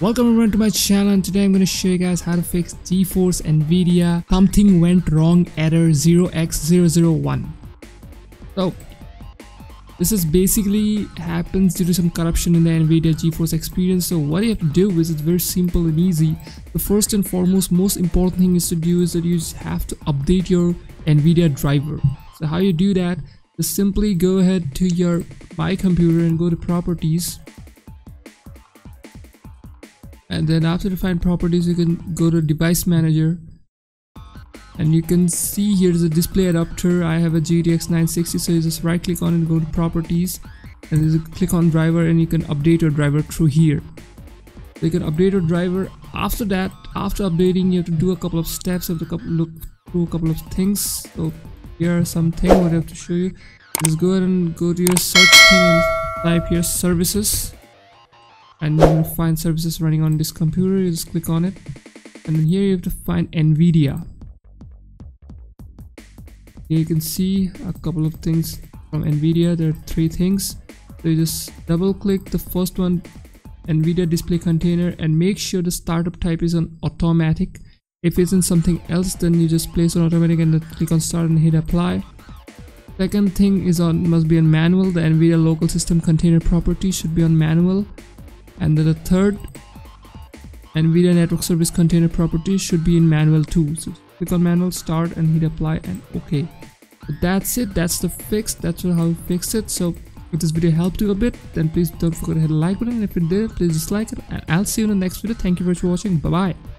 Welcome everyone to my channel and today I'm going to show you guys how to fix GeForce NVIDIA something went wrong error 0x001. So this is basically happens due to some corruption in the NVIDIA GeForce experience. So what you have to do is it's very simple and easy. The first and foremost most important thing is to do is that you have to update your NVIDIA driver. So how you do that just simply go ahead to your my computer and go to properties and then after define properties you can go to device manager. And you can see here's a display adapter. I have a GTX 960 so you just right click on it go to properties. And you click on driver and you can update your driver through here. So you can update your driver. After that after updating you have to do a couple of steps you have to look through a couple of things. So here are some things what I have to show you. Just go ahead and go to your search thing and type here services and you will find services running on this computer you just click on it. And then here you have to find nvidia. Here you can see a couple of things from nvidia. There are three things. So you just double click the first one nvidia display container and make sure the startup type is on automatic. If it's in something else then you just place on automatic and then click on start and hit apply. Second thing is on must be on manual. The nvidia local system container property should be on manual and then the third NVIDIA network service container property should be in manual too so click on manual start and hit apply and okay that's it. That's the fix. That's how we fix it. So if this video helped you a bit then please don't forget to hit the like button. And if it did please dislike it. And I'll see you in the next video. Thank you for watching. Bye bye